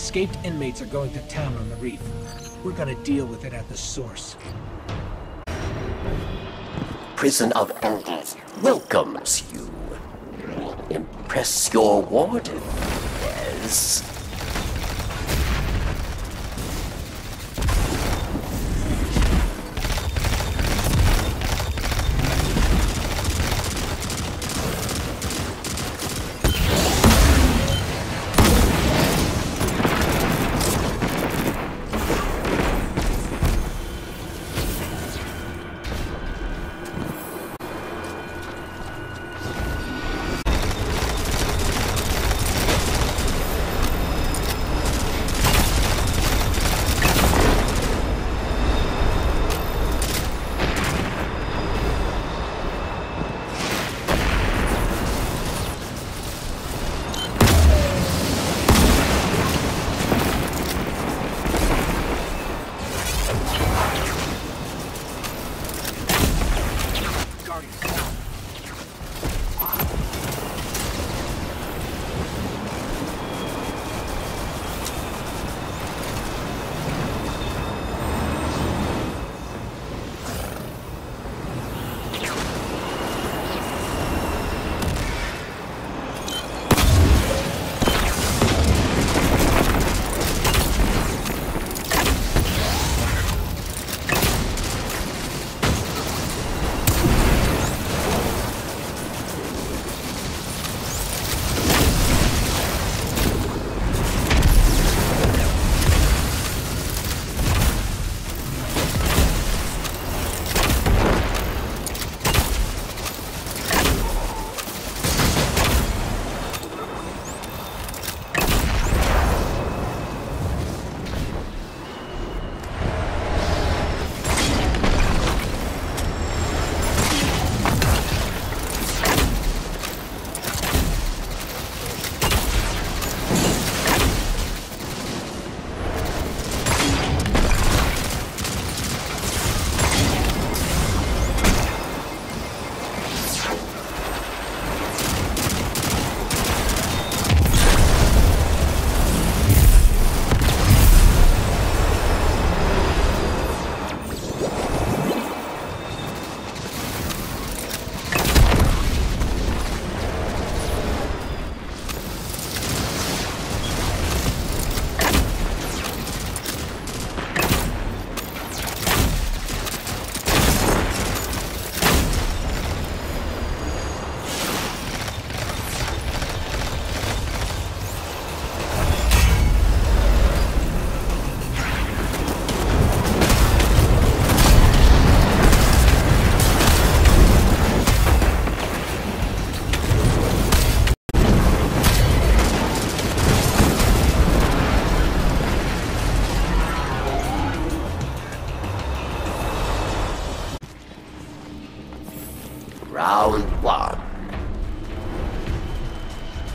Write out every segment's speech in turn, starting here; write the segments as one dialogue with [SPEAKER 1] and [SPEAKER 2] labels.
[SPEAKER 1] escaped inmates are going to town on the reef. We're gonna deal with it at the source.
[SPEAKER 2] Prison of Elders welcomes you. Impress your warden, yes.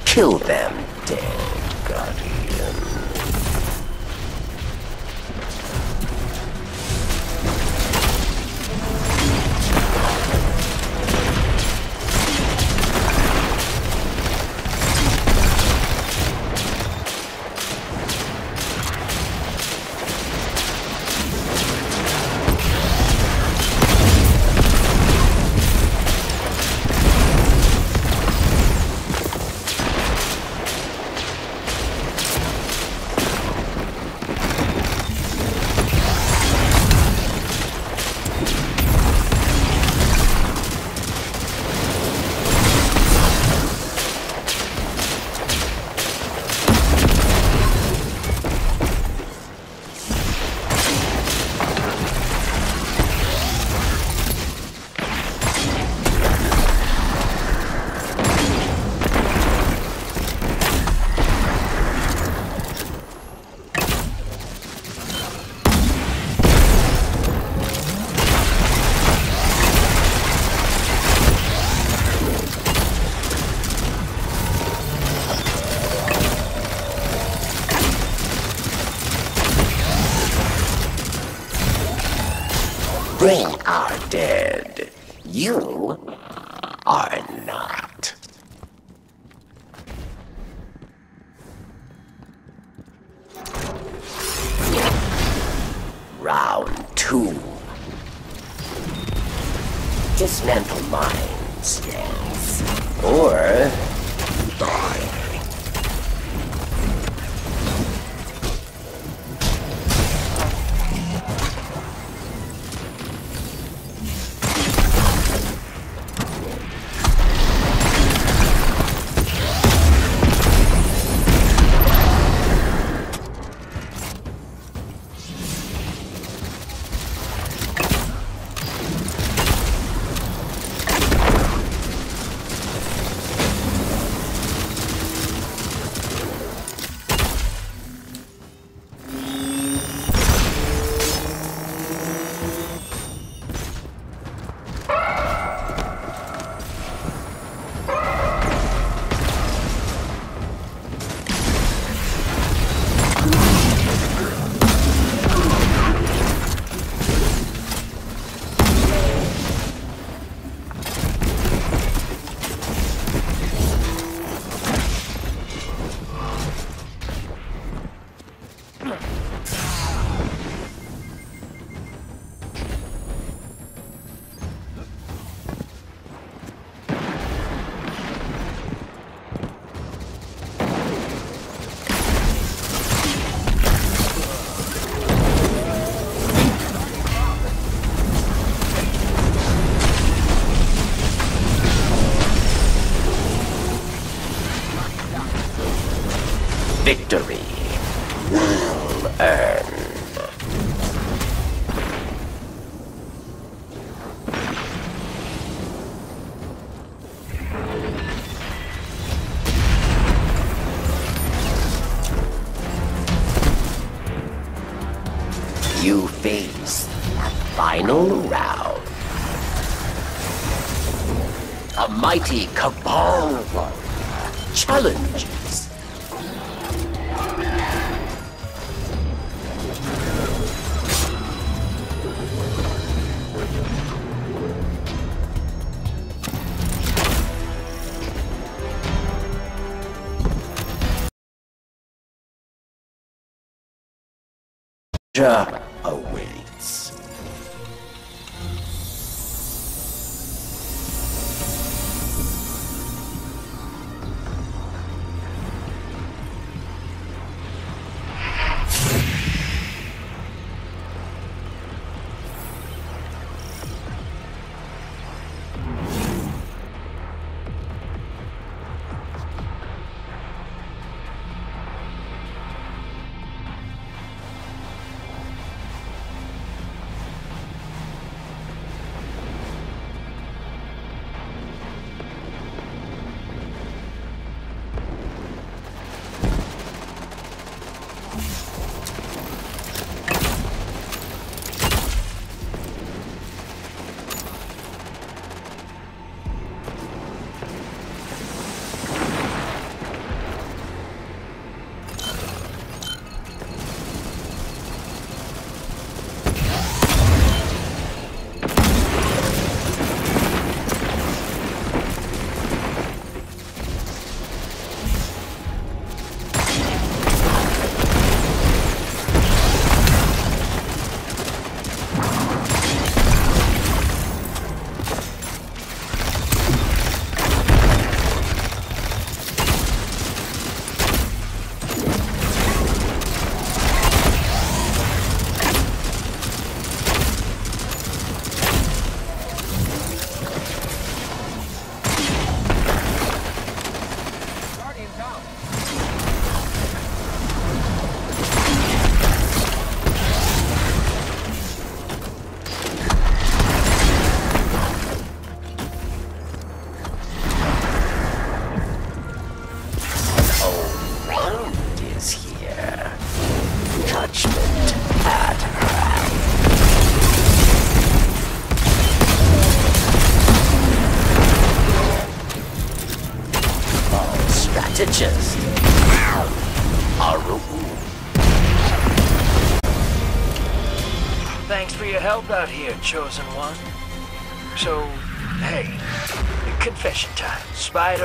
[SPEAKER 2] Kill them dead, Guardian. They are dead. You are not. Round two. Dismantle mines, yes. Or Victory well earned. You face a final round. A mighty cabal challenges. 是。Aru.
[SPEAKER 3] Thanks for your help out here, Chosen One. So, hey, confession time. Spider